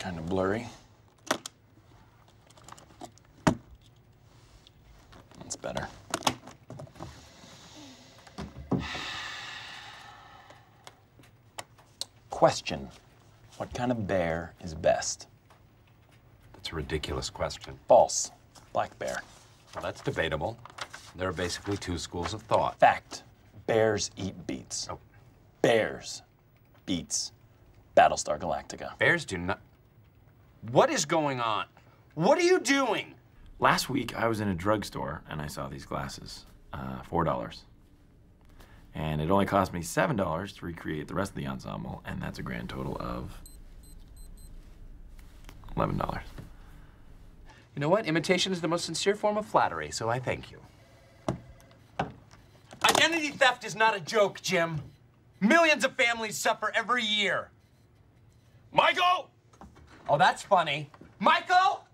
kind of blurry. That's better. Question. What kind of bear is best? That's a ridiculous question. False. Black bear. Well, that's debatable. There are basically two schools of thought. Fact. Bears eat beets. Oh. Bears. Beets. Battlestar Galactica. Bears do not. What is going on? What are you doing? Last week, I was in a drugstore and I saw these glasses, uh, $4. And it only cost me $7 to recreate the rest of the ensemble, and that's a grand total of $11. You know what? Imitation is the most sincere form of flattery, so I thank you. Identity theft is not a joke, Jim. Millions of families suffer every year. Michael! Oh, that's funny. Michael!